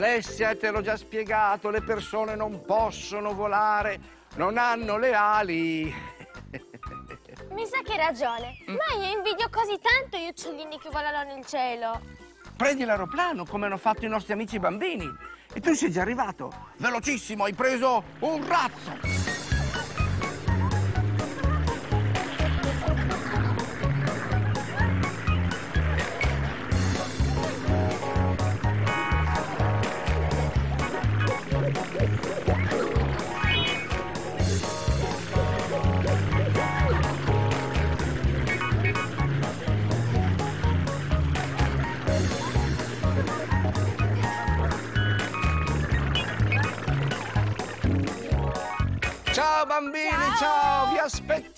Alessia, te l'ho già spiegato, le persone non possono volare, non hanno le ali. Mi sa che hai ragione. Ma io invidio così tanto gli uccellini che volano nel cielo. Prendi l'aeroplano come hanno fatto i nostri amici bambini. E tu sei già arrivato. Velocissimo, hai preso un razzo.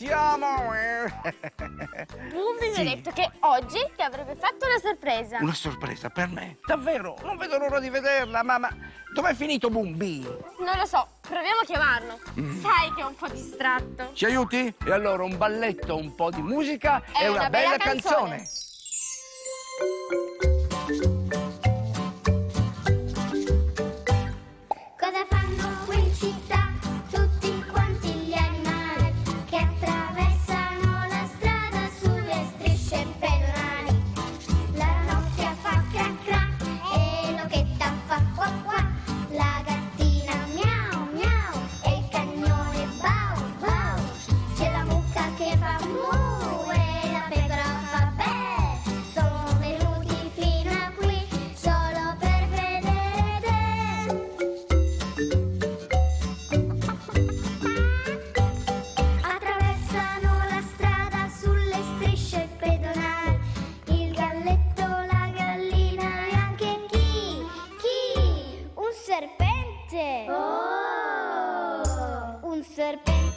Aspettiamo. Bumbi mi Sì. ha detto che oggi ti avrebbe fatto una sorpresa. Una sorpresa per me, davvero, non vedo l'ora di vederla, mamma. Dov'è finito Bumbi? Non lo so, proviamo a chiamarlo. Sai che è un po' distratto. Ci aiuti? E allora un balletto, un po' di musica È e una, una bella, bella canzone. canzone.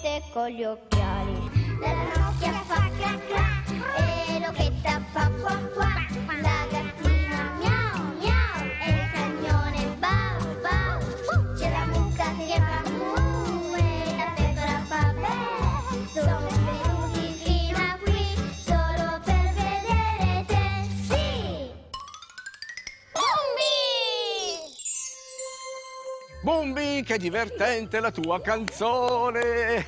Serpente con gli occhiali. La ranocchia fa cra cra E l'occhetta fa qua qua La gattina miau che divertente la tua canzone. Ecco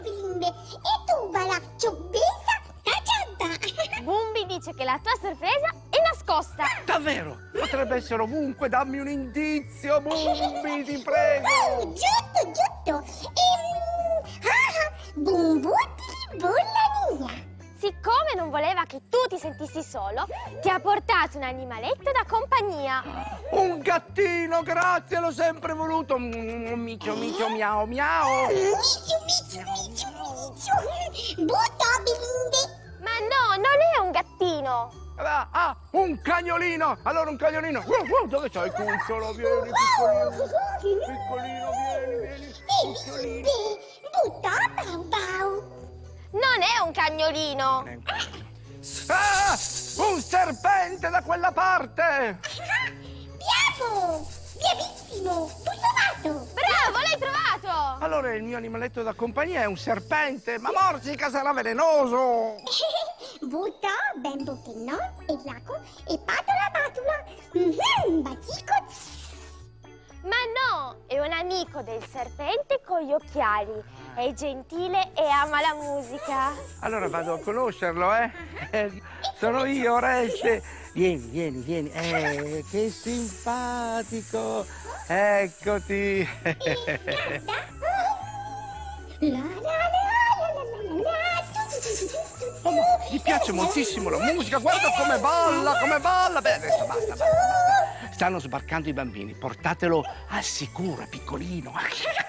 bimbe E tu balaccio besa Cacciata Bumbi dice che la tua sorpresa è nascosta. Davvero, potrebbe essere ovunque, dammi un indizio, Bumbi, ti prego. Oh, giusto, giusto ehm, ah, Bumbutti bolla mia Siccome non voleva che tu ti sentissi solo, ti ha portato un animaletto da compagnia. Un gattino, grazie, l'ho sempre voluto. Mm, Micio, micio, miau, miau. Miccio, miccio, miccio, miccio Butta bimbe Ma no, non è un gattino. Ah, ah, un cagnolino. Allora un cagnolino. Uh, uh, dove c'hai il cucciolo? Vieni, piccolino. Piccolino, vieni, vieni. Cucciolino. bimbe Butta bau bau Non è un cagnolino. Ah, un serpente da quella parte. Bravo Bravissimo trovato Bravo, l'hai trovato! Allora il mio animaletto da compagnia è un serpente, ma morsica sarà velenoso. Butta ben bottino e laco e patola patola Mhm, Bacico Ma no, è un amico del serpente con gli occhiali. È gentile e ama la musica. Allora vado a conoscerlo, eh? Eh, Sono io, Oreste. Vieni, vieni, vieni. Eh, che simpatico. Eccoti. La la la la la la la Oh, ma gli piace moltissimo la musica. Guarda come balla, come balla. Beh, adesso basta, basta, basta. Stanno sbarcando i bambini. Portatelo al sicuro, è piccolino.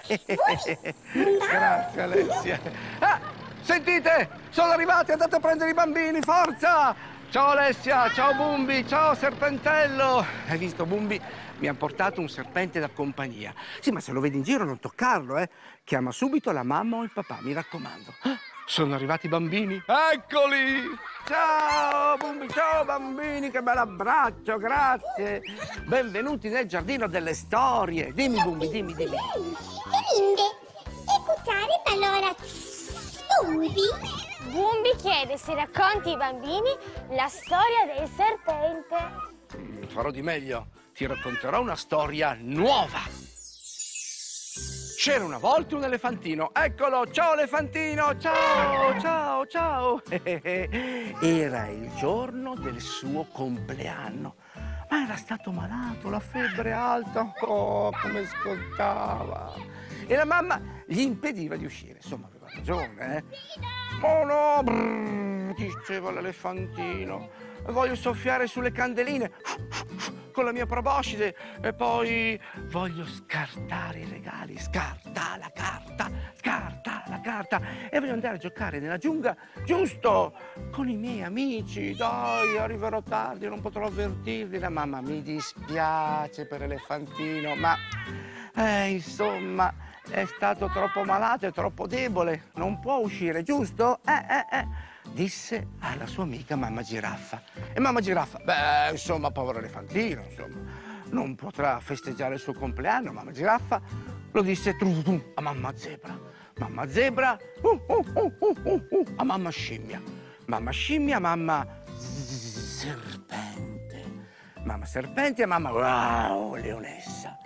Grazie, Alessia. Ah, sentite, sono arrivati, andate a prendere i bambini, forza! Ciao Alessia, ciao Bumbi, ciao Serpentello. Hai visto Bumbi? Mi ha portato un serpente da compagnia. Sì, ma se lo vedi in giro non toccarlo, eh. Chiama subito la mamma o il papà, mi raccomando. Ah, Sono arrivati i bambini. Eccoli! Ciao Bumbi, ciao bambini, che bel abbraccio, grazie. Benvenuti nel giardino delle storie. Dimmi Bumbi, dimmi, dimmi. E bimbe Écoutare allora Bumbi Bumbi chiede se racconti ai bambini la storia del serpente. Mm, Farò di meglio. ti racconterò una storia nuova. C'era una volta un elefantino, eccolo, ciao elefantino, ciao, ciao, ciao. Era il giorno del suo compleanno, ma era stato malato, la febbre alta, oh, come scottava. E la mamma gli impediva di uscire, insomma aveva ragione, eh. Oh no, brrr, diceva l'elefantino, voglio soffiare sulle candeline con la mia proboscide e poi voglio scartare i regali, scarta la carta, scarta la carta. E voglio andare a giocare nella giungla, giusto, con i miei amici, dai, arriverò tardi, non potrò avvertirli, la mamma mi dispiace per Elefantino, ma eh, insomma è stato troppo malato, è troppo debole, non può uscire, giusto? Eh, eh, eh disse alla sua amica mamma giraffa. E mamma giraffa, beh, insomma, povero elefantino, insomma, non potrà festeggiare il suo compleanno. Mamma giraffa lo disse tru, tru, a mamma zebra. Mamma zebra uh, uh, uh, uh, uh, uh, a mamma scimmia. Mamma scimmia, mamma serpente. Mamma serpente a mamma wow, leonessa.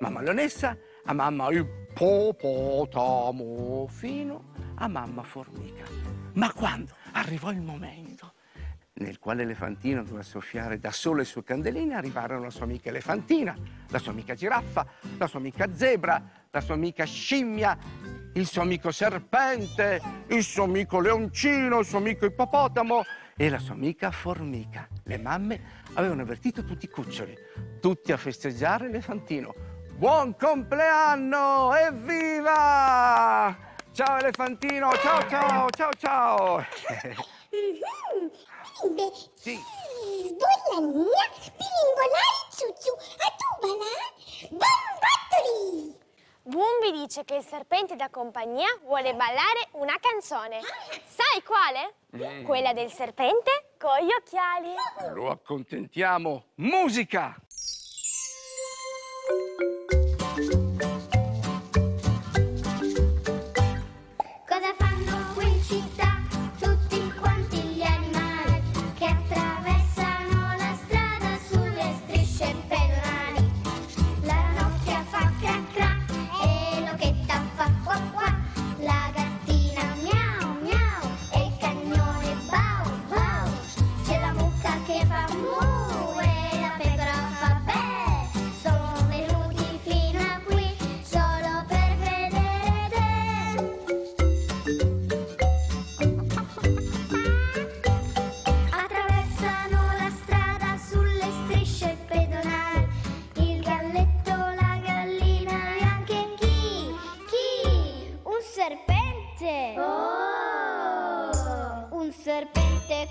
Mamma leonessa a mamma ippopotamo fino a mamma formica. Ma quando arrivò il momento nel quale Elefantino doveva soffiare da solo le sue candeline, arrivarono la sua amica Elefantina, la sua amica Giraffa, la sua amica Zebra, la sua amica Scimmia, il suo amico Serpente, il suo amico Leoncino, il suo amico Ippopotamo e la sua amica Formica. Le mamme avevano avvertito tutti i cuccioli, tutti a festeggiare Elefantino. Buon compleanno! Evviva! Ciao Elefantino, ciao ciao, ciao ciao! Sì. Sbollanina, bilimbolare, ciucciu, a tubala, bombattoli! Bumbi dice che il serpente da compagnia vuole ballare una canzone. Sai quale? Quella del serpente con gli occhiali. Lo accontentiamo. Musica!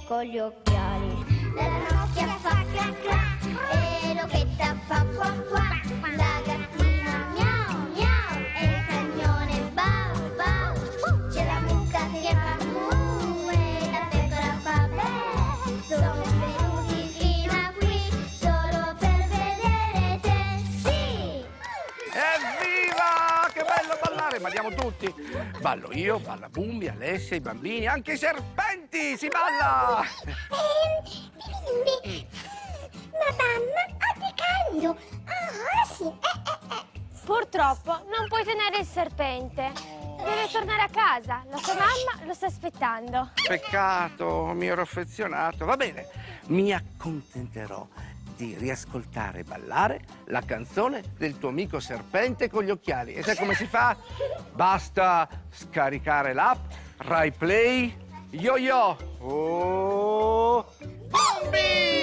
Con gli occhiali. La ranocchia fa cra cra ballare! Balliamo tutti! Ballo io, balla Bumbi, Alessia, i bambini, anche i serpenti! Si balla! Bimbi, ma mamma ha di caldo Ah sì, eh, eh, eh Purtroppo non puoi tenere il serpente. Deve tornare a casa. La sua mamma lo sta aspettando. Peccato, mi ero affezionato. Va bene, mi accontenterò di riascoltare e ballare la canzone del tuo amico serpente con gli occhiali. E sai come si fa? Basta scaricare l'app Rai Play Yo Yo. Oh! Bumbi!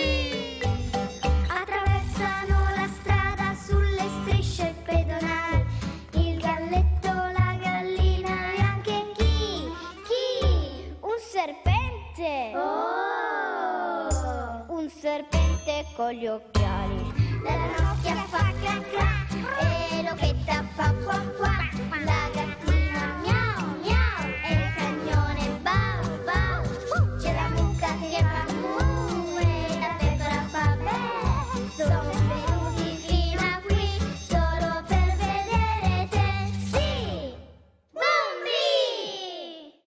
Con gli occhiali